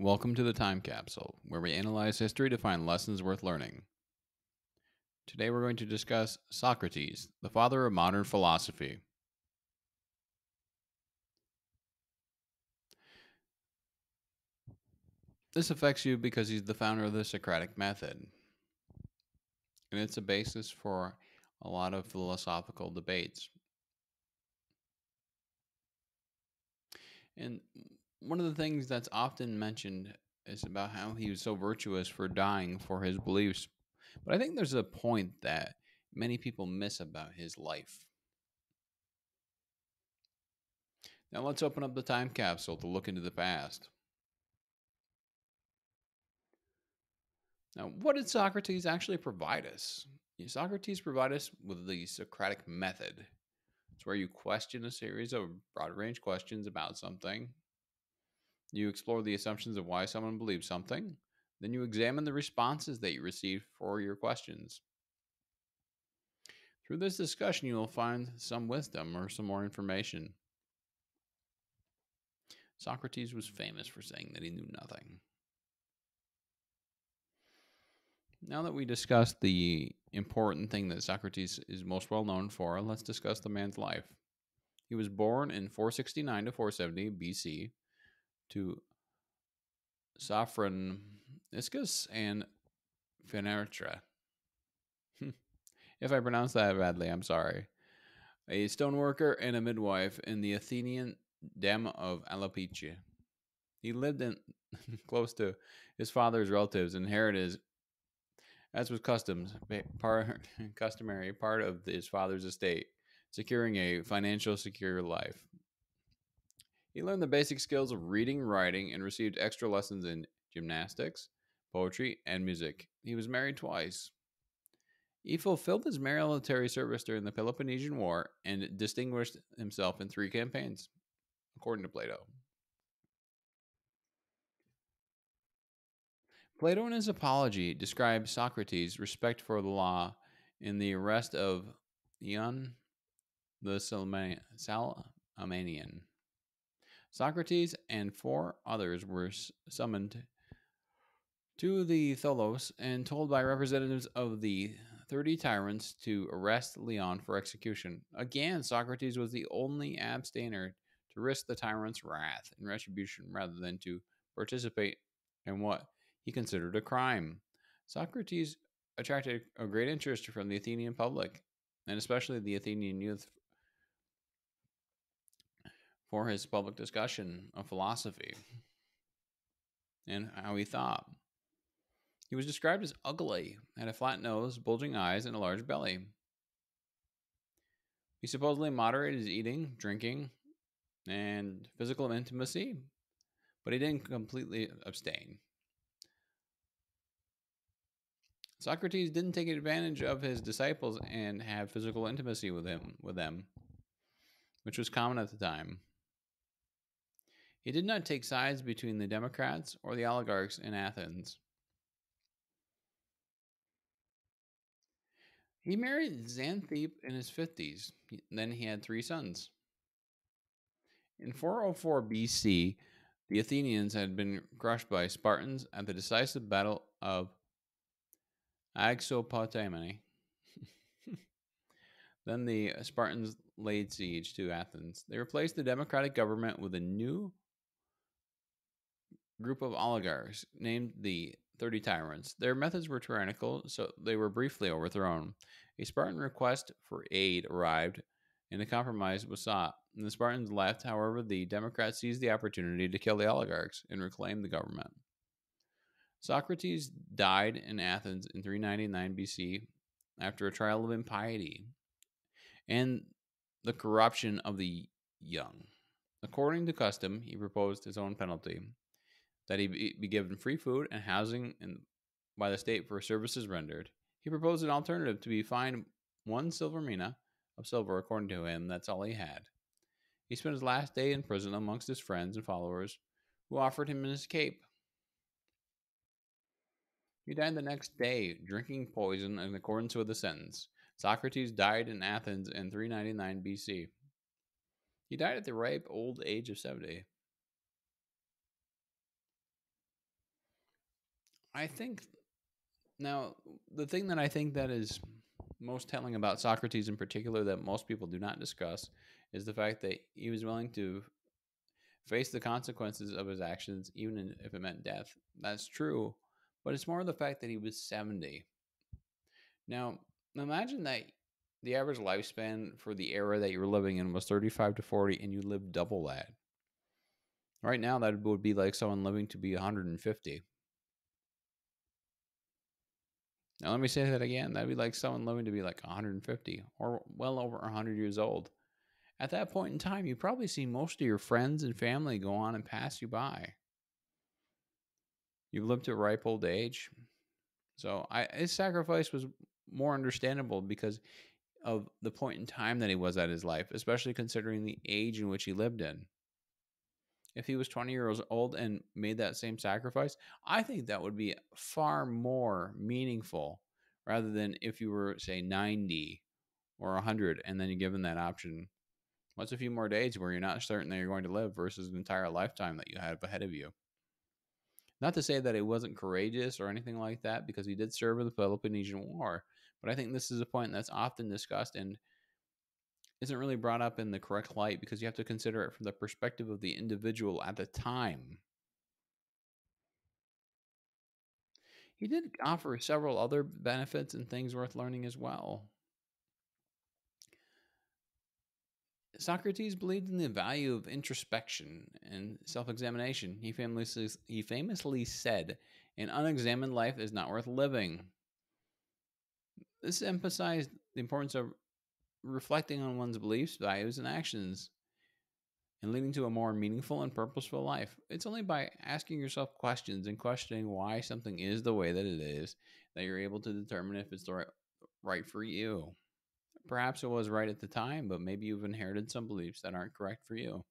Welcome to the Time Capsule, where we analyze history to find lessons worth learning. Today we're going to discuss Socrates, the father of modern philosophy. This affects you because he's the founder of the Socratic method. And it's a basis for a lot of philosophical debates. And one of the things that's often mentioned is about how he was so virtuous for dying for his beliefs. But I think there's a point that many people miss about his life. Now let's open up the time capsule to look into the past. Now, what did Socrates actually provide us? Socrates provided us with the Socratic method. It's where you question a series of broad range questions about something you explore the assumptions of why someone believes something. Then you examine the responses that you receive for your questions. Through this discussion, you will find some wisdom or some more information. Socrates was famous for saying that he knew nothing. Now that we discussed the important thing that Socrates is most well known for, let's discuss the man's life. He was born in 469 to 470 BC to Sophroniscus and Phanertra. Hmm. if I pronounce that badly, I'm sorry. A stoneworker and a midwife in the Athenian dam of Alopecia. He lived in close to his father's relatives and inherited, as was customs, part, customary part of his father's estate, securing a financial secure life. He learned the basic skills of reading, writing, and received extra lessons in gymnastics, poetry, and music. He was married twice. He fulfilled his military service during the Peloponnesian War and distinguished himself in three campaigns, according to Plato. Plato, in his Apology, describes Socrates' respect for the law in the arrest of Leon the Salaminian. Socrates and four others were summoned to the Tholos and told by representatives of the 30 tyrants to arrest Leon for execution. Again, Socrates was the only abstainer to risk the tyrant's wrath and retribution rather than to participate in what he considered a crime. Socrates attracted a great interest from the Athenian public, and especially the Athenian youth for his public discussion of philosophy and how he thought. He was described as ugly, had a flat nose, bulging eyes, and a large belly. He supposedly moderated his eating, drinking, and physical intimacy, but he didn't completely abstain. Socrates didn't take advantage of his disciples and have physical intimacy with him with them, which was common at the time. He did not take sides between the Democrats or the oligarchs in Athens. He married Xanthippe in his 50s. Then he had three sons. In 404 BC, the Athenians had been crushed by Spartans at the decisive battle of Aegospotami. then the Spartans laid siege to Athens. They replaced the democratic government with a new group of oligarchs named the 30 Tyrants. Their methods were tyrannical, so they were briefly overthrown. A Spartan request for aid arrived, and a compromise was sought. The Spartans left, however, the Democrats seized the opportunity to kill the oligarchs and reclaim the government. Socrates died in Athens in 399 BC after a trial of impiety and the corruption of the young. According to custom, he proposed his own penalty that he be given free food and housing in, by the state for services rendered. He proposed an alternative to be fined one silver mina of silver, according to him. That's all he had. He spent his last day in prison amongst his friends and followers, who offered him an escape. He died the next day, drinking poison in accordance with the sentence. Socrates died in Athens in 399 BC. He died at the ripe old age of 70. I think now the thing that I think that is most telling about Socrates in particular that most people do not discuss is the fact that he was willing to face the consequences of his actions, even if it meant death. That's true, but it's more the fact that he was 70. Now, imagine that the average lifespan for the era that you were living in was 35 to 40, and you lived double that. Right now, that would be like someone living to be 150. Now, let me say that again. That'd be like someone living to be like 150 or well over 100 years old. At that point in time, you probably see most of your friends and family go on and pass you by. You've lived to ripe old age. So I, his sacrifice was more understandable because of the point in time that he was at his life, especially considering the age in which he lived in. If he was 20 years old and made that same sacrifice, I think that would be far more meaningful rather than if you were, say, 90 or 100 and then you're given that option What's a few more days where you're not certain that you're going to live versus an entire lifetime that you have ahead of you? Not to say that it wasn't courageous or anything like that, because he did serve in the Peloponnesian War, but I think this is a point that's often discussed and isn't really brought up in the correct light because you have to consider it from the perspective of the individual at the time. He did offer several other benefits and things worth learning as well. Socrates believed in the value of introspection and self examination. He famously, he famously said, An unexamined life is not worth living. This emphasized the importance of reflecting on one's beliefs, values, and actions and leading to a more meaningful and purposeful life. It's only by asking yourself questions and questioning why something is the way that it is that you're able to determine if it's the right, right for you. Perhaps it was right at the time, but maybe you've inherited some beliefs that aren't correct for you.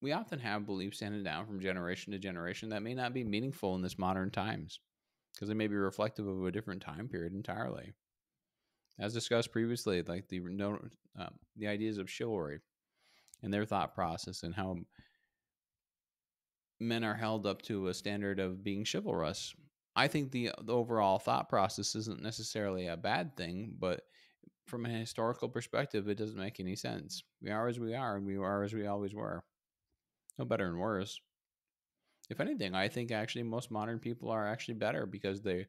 We often have beliefs handed down from generation to generation that may not be meaningful in this modern times because they may be reflective of a different time period entirely. As discussed previously, like the uh, the ideas of chivalry and their thought process and how men are held up to a standard of being chivalrous. I think the, the overall thought process isn't necessarily a bad thing, but from a historical perspective, it doesn't make any sense. We are as we are, and we are as we always were. No better and worse. If anything, I think actually most modern people are actually better because they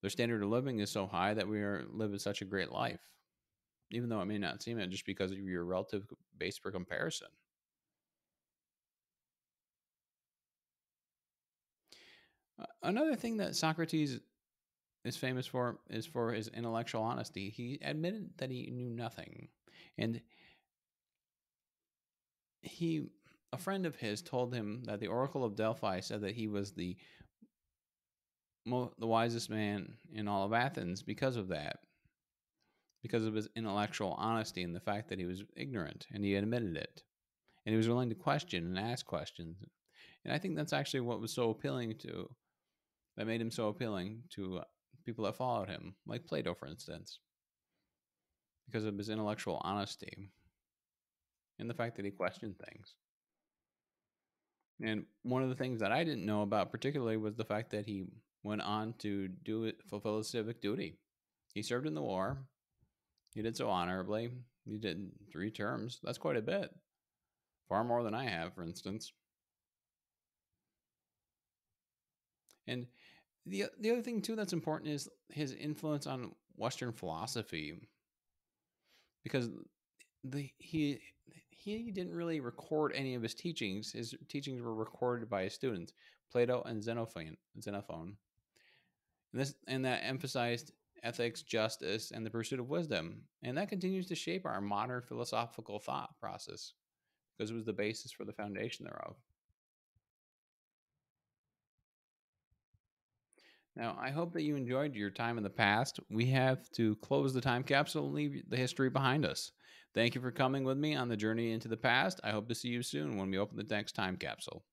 their standard of living is so high that we are living such a great life. Even though it may not seem it, just because of your relative base for comparison. Another thing that Socrates is famous for is for his intellectual honesty. He admitted that he knew nothing, and he a friend of his told him that the Oracle of Delphi said that he was the mo- the wisest man in all of Athens because of that, because of his intellectual honesty and the fact that he was ignorant and he admitted it, and he was willing to question and ask questions, and I think that's actually what was so appealing to that made him so appealing to people that followed him, like Plato, for instance, because of his intellectual honesty and the fact that he questioned things. And one of the things that I didn't know about particularly was the fact that he went on to do it, fulfill his civic duty. He served in the war. He did so honorably. He did three terms. That's quite a bit. Far more than I have, for instance. And the the other thing too that's important is his influence on Western philosophy, because the he he didn't really record any of his teachings. His teachings were recorded by his students, Plato and Xenophon. Xenophon. And this and that emphasized ethics, justice, and the pursuit of wisdom, and that continues to shape our modern philosophical thought process because it was the basis for the foundation thereof. Now, I hope that you enjoyed your time in the past. We have to close the time capsule and leave the history behind us. Thank you for coming with me on the journey into the past. I hope to see you soon when we open the next time capsule.